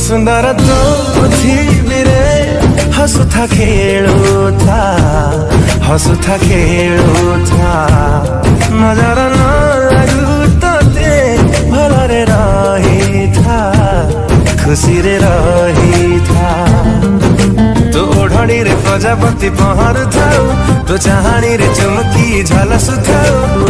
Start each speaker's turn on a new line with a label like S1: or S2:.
S1: ସୁନ୍ଦର ତୋ ପୃଥିବୀରେ ହସୁଥା ଖେଳୁଥା ହସୁଥା ଖେଳୁଥା ନଜର ନ ଲାଗୁ ତତେ ଭଲରେ ରହିଥା ଖୁସିରେ ରହିଥା ତୋ ଓଢ଼ଣୀରେ ପ୍ରଜାପତି ପହଁରୁଥାଉ ତୋ ଚାହାଣୀରେ ଚୁମକି ଝଲସୁଥାଉ